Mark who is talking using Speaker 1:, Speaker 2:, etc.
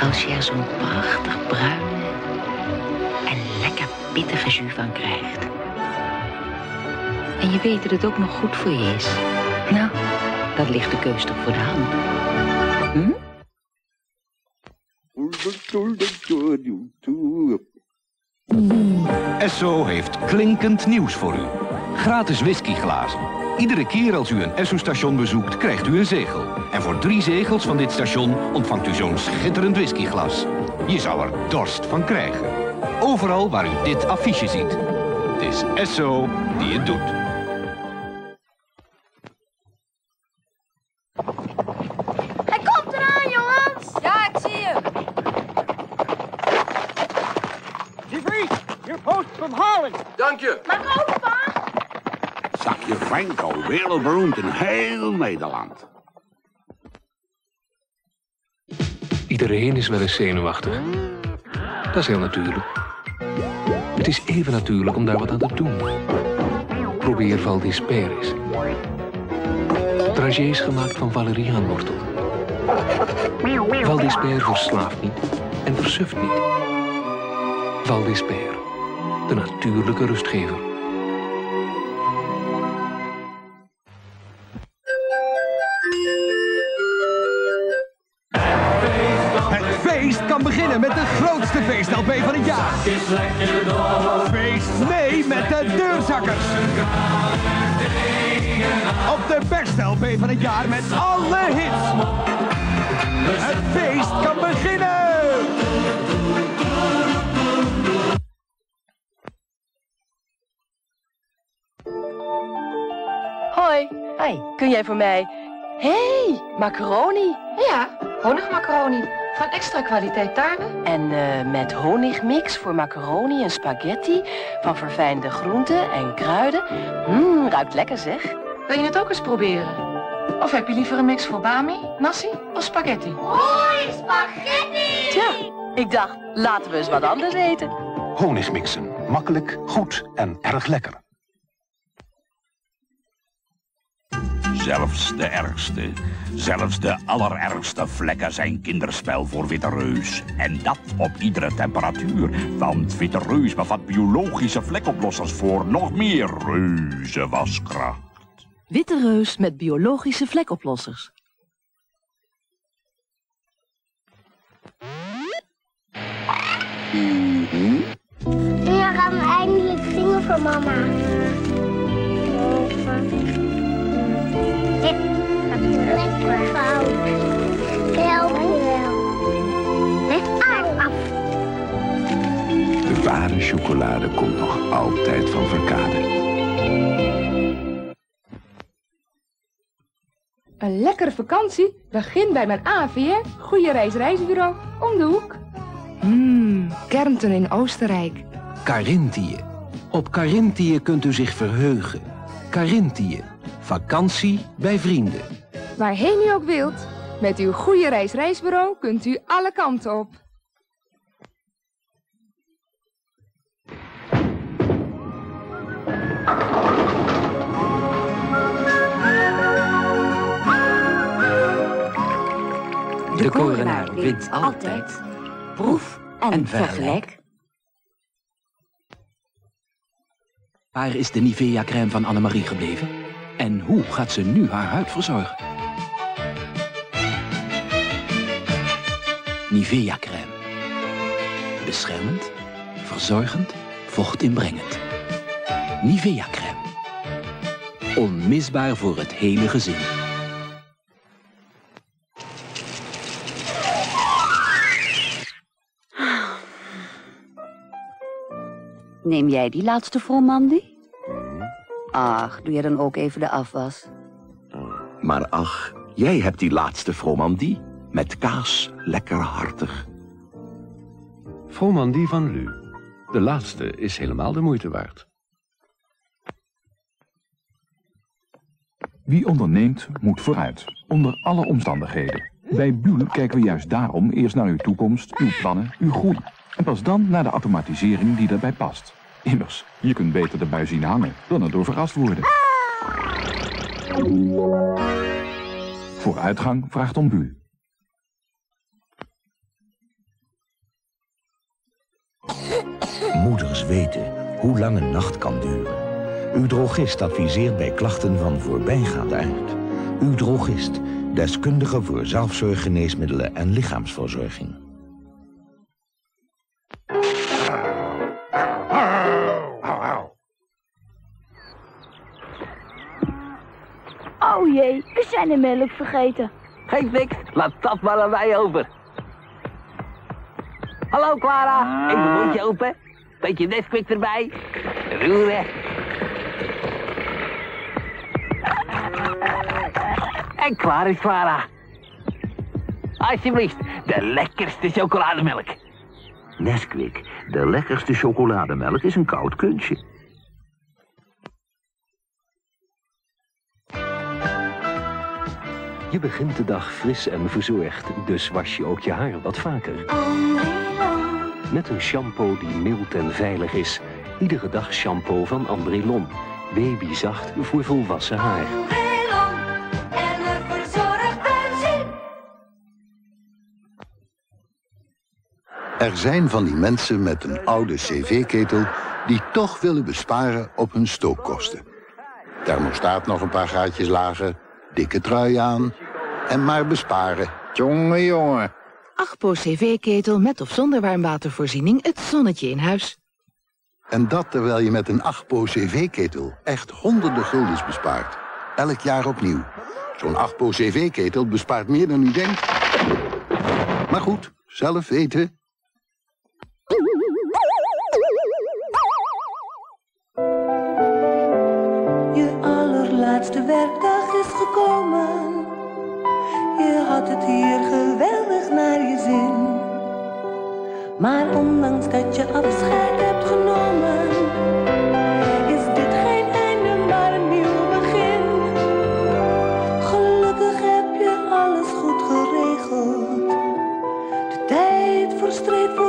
Speaker 1: Als je er zo'n prachtig bruine en lekker pittige jus van krijgt. En je weet dat het ook nog goed voor je is. Nou, dat ligt de keus toch voor de hand. Hm?
Speaker 2: Esso heeft klinkend nieuws voor u. Gratis whiskyglazen. Iedere keer als u een Esso-station bezoekt, krijgt u een zegel. En voor drie zegels van dit station ontvangt u zo'n schitterend whiskyglas. Je zou er dorst van krijgen. Overal waar u dit affiche ziet. Het is Esso die het doet.
Speaker 3: Hij komt eraan, jongens! Ja, ik zie hem.
Speaker 4: Your post from Holland.
Speaker 5: Dank je.
Speaker 3: Maar opa!
Speaker 6: Zakje Franco, wereldberoemd in heel Nederland.
Speaker 7: Iedereen is wel eens zenuwachtig. Dat is heel natuurlijk. Het is even natuurlijk om daar wat aan te doen. Probeer Valdis Peris. Trajés gemaakt van valeriaanwortel. Valdisper verslaaft niet en versuft niet. Valdisper, de natuurlijke rustgever.
Speaker 4: Het feest kan beginnen met de grootste feest-LP van het jaar. Feest mee met de deurzakkers. Op de beste LP van het jaar met alle hits. Het feest kan beginnen.
Speaker 8: Hoi. Hi. Kun jij voor mij... hey, macaroni.
Speaker 9: Ja, honigmacaroni. Van extra kwaliteit tarwe.
Speaker 8: En eh, met honigmix voor macaroni en spaghetti. Van verfijnde groenten en kruiden. Mmm, ruikt lekker zeg.
Speaker 9: Wil je het ook eens proberen? Of heb je liever een mix voor bami, nasi of spaghetti?
Speaker 3: Hoi, spaghetti!
Speaker 8: Tja, ik dacht, laten we eens wat anders eten.
Speaker 2: Honigmixen. Makkelijk, goed en erg lekker.
Speaker 6: Zelfs de ergste, zelfs de allerergste vlekken zijn kinderspel voor Witte Reus. En dat op iedere temperatuur. Want Witte Reus bevat biologische vlekoplossers voor nog meer reuze waskracht.
Speaker 10: Witte reus met biologische vlekoplossers.
Speaker 3: Nu gaan we eindelijk zingen voor mama. Lekker fout. Help. Met.
Speaker 6: De ware chocolade komt nog altijd van Verkade.
Speaker 11: Een lekkere vakantie begint bij mijn AVR Goede Reis Reisbureau om de hoek. Mmm, Kärnten in Oostenrijk.
Speaker 2: Carinthië. Op Carinthië kunt u zich verheugen. Carinthië. Vakantie bij vrienden.
Speaker 11: Waarheen u ook wilt, met uw Goede Reis Reisbureau kunt u alle kanten op.
Speaker 1: De korenaar wint altijd. Proef en vergelijk.
Speaker 12: Waar is de Nivea crème van Annemarie gebleven? En hoe gaat ze nu haar huid verzorgen? Nivea crème. Beschermend, verzorgend, vochtinbrengend. Nivea crème. Onmisbaar voor het hele gezin.
Speaker 1: Neem jij die laatste Mandy? Ach, doe jij dan ook even de afwas?
Speaker 13: Maar ach, jij hebt die laatste fromandie. Met kaas, lekker hartig.
Speaker 7: Fromandie van Lu. De laatste is helemaal de moeite waard.
Speaker 14: Wie onderneemt, moet vooruit. Onder alle omstandigheden. Bij Buul kijken we juist daarom eerst naar uw toekomst, uw plannen, uw groei. En pas dan naar de automatisering die daarbij past. Immers, je kunt beter de bui zien hangen dan erdoor verrast worden. Vooruitgang vraagt om Buul.
Speaker 5: Moeders weten hoe lang een nacht kan duren. Uw drogist adviseert bij klachten van voorbijgaande aard. Uw drogist, deskundige voor zelfzorggeneesmiddelen en lichaamsverzorging.
Speaker 3: Oh jee, we zijn de melk vergeten.
Speaker 15: Geef niks, laat dat maar aan mij over. Hallo Clara, even mondje open. Beetje Nesquik erbij. Roeren. En klaar is Clara. Alsjeblieft, de lekkerste chocolademelk.
Speaker 13: Nesquik, de lekkerste chocolademelk, is een koud kunstje.
Speaker 16: Je begint de dag fris en verzorgd, dus was je ook je haar wat vaker. Met een shampoo die mild en veilig is. Iedere dag shampoo van Andrelon. Babyzacht voor volwassen haar.
Speaker 17: Er zijn van die mensen met een oude cv-ketel die toch willen besparen op hun stookkosten. Thermostaat nog een paar gaatjes lager, dikke trui aan en maar besparen. Jongen, jongen.
Speaker 10: Achpo cv-ketel met of zonder warmwatervoorziening het zonnetje in huis.
Speaker 17: En dat terwijl je met een Achpo cv-ketel echt honderden guldens bespaart. Elk jaar opnieuw. Zo'n Achpo cv-ketel bespaart meer dan u denkt. Maar goed, zelf weten.
Speaker 18: Je allerlaatste werkdag Je had het hier geweldig naar je zin. Maar ondanks dat je afscheid hebt genomen, is dit geen einde, maar een nieuw begin. Gelukkig heb je alles goed geregeld. De tijd verstreed voor